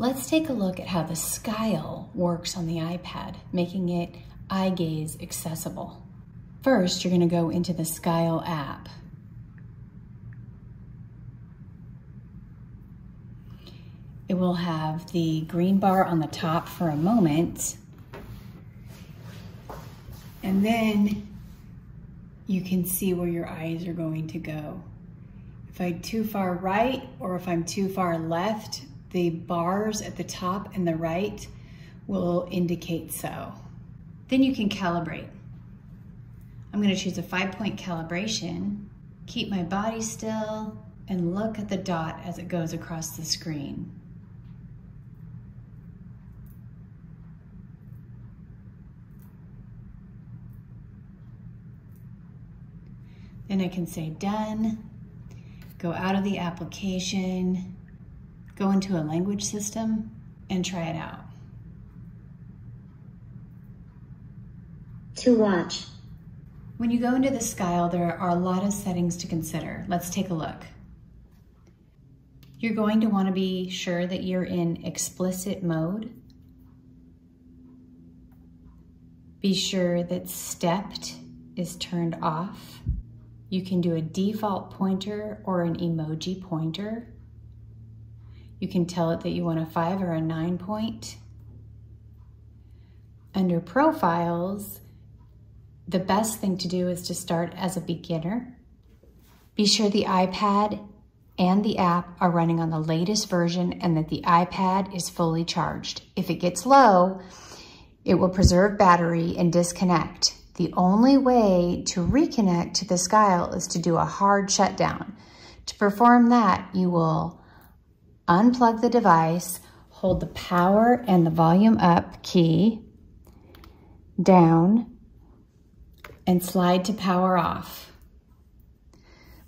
Let's take a look at how the Skyle works on the iPad, making it eye gaze accessible. First, you're gonna go into the Skyle app. It will have the green bar on the top for a moment. And then you can see where your eyes are going to go. If I'm too far right or if I'm too far left, the bars at the top and the right will indicate so. Then you can calibrate. I'm gonna choose a five point calibration, keep my body still, and look at the dot as it goes across the screen. Then I can say done, go out of the application, go into a language system and try it out. To watch. When you go into the Skyle, there are a lot of settings to consider. Let's take a look. You're going to want to be sure that you're in explicit mode. Be sure that stepped is turned off. You can do a default pointer or an emoji pointer. You can tell it that you want a five or a nine point. Under profiles, the best thing to do is to start as a beginner. Be sure the iPad and the app are running on the latest version and that the iPad is fully charged. If it gets low, it will preserve battery and disconnect. The only way to reconnect to the Skyle is to do a hard shutdown. To perform that, you will unplug the device, hold the power and the volume up key down, and slide to power off.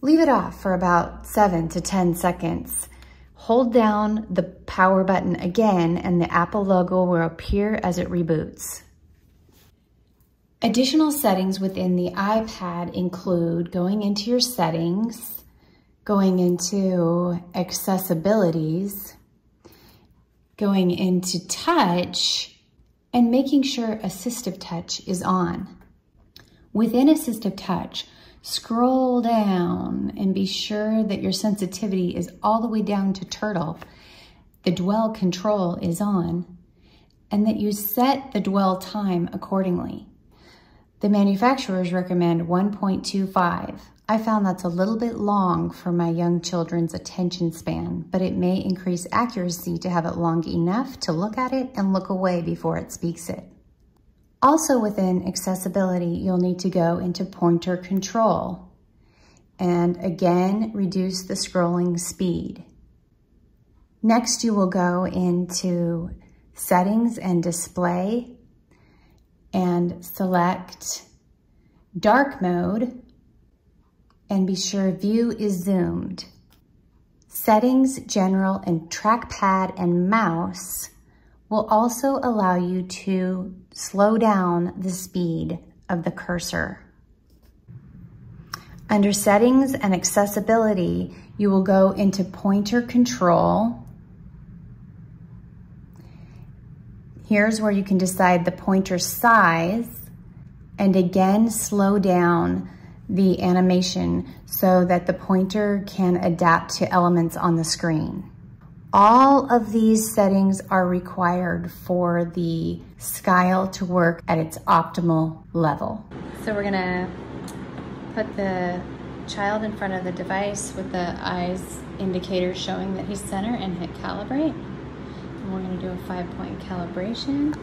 Leave it off for about seven to 10 seconds. Hold down the power button again and the Apple logo will appear as it reboots. Additional settings within the iPad include going into your settings, going into accessibilities, going into touch, and making sure assistive touch is on. Within assistive touch, scroll down and be sure that your sensitivity is all the way down to turtle. The dwell control is on and that you set the dwell time accordingly. The manufacturers recommend 1.25. I found that's a little bit long for my young children's attention span, but it may increase accuracy to have it long enough to look at it and look away before it speaks it. Also within accessibility, you'll need to go into pointer control and again, reduce the scrolling speed. Next, you will go into settings and display and select dark mode and be sure view is zoomed. Settings, general, and trackpad and mouse will also allow you to slow down the speed of the cursor. Under settings and accessibility, you will go into pointer control. Here's where you can decide the pointer size and again slow down the animation so that the pointer can adapt to elements on the screen. All of these settings are required for the Skyle to work at its optimal level. So we're gonna put the child in front of the device with the eyes indicator showing that he's center and hit calibrate. And we're gonna do a five point calibration.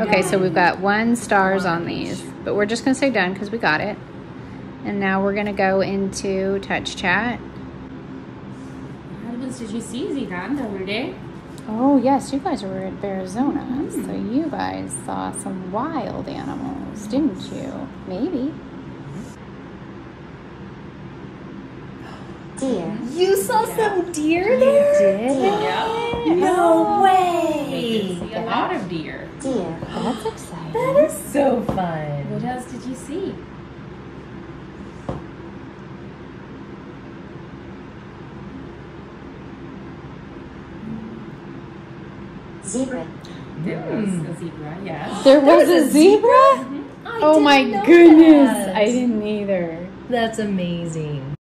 Okay, so we've got one stars on these, but we're just gonna say done because we got it. And now we're gonna go into touch chat. What animals did you see, Zidan, the other day? Oh yes, you guys were at Arizona, mm so you guys saw some wild animals, didn't you? Maybe. Deer. You saw yeah. some deer there? did? Yeah. No way! See a lot of deer. Oh, that's exciting. That is so fun. What else did you see? Zebra. Hmm. There was a zebra, yes. There was, there was a, zebra? zebra? Mm -hmm. oh my goodness. That. I didn't either. That's amazing.